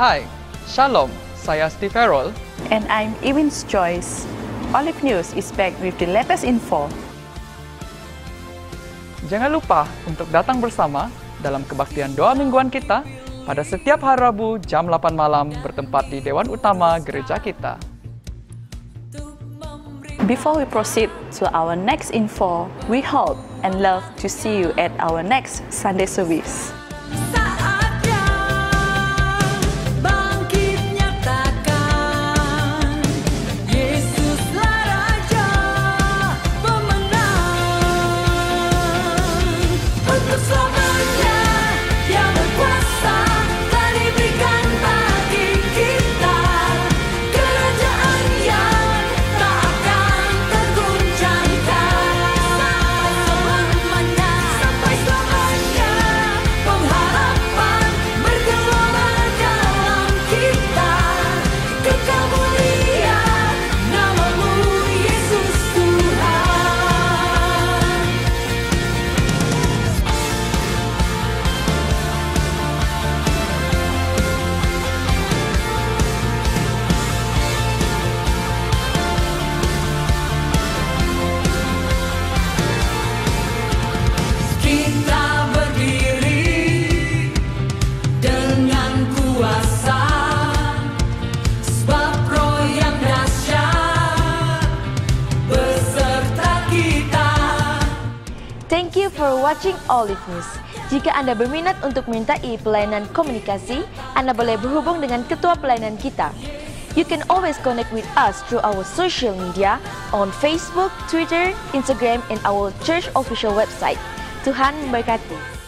Hai, Shalom, saya Steve Errol. And I'm Ewins Joyce. Olive News is back with the latest info. Jangan lupa untuk datang bersama dalam kebaktian doa mingguan kita pada setiap hari Rabu jam 8 malam bertempat di Dewan Utama Gereja kita. Before we proceed to our next info, we hope and love to see you at our next Sunday service. Thank you for watching Olive News. Jika Anda berminat untuk mintai pelayanan komunikasi, Anda boleh berhubung dengan ketua pelayanan kita. You can always connect with us through our social media on Facebook, Twitter, Instagram, and our church official website. Tuhan memberkati.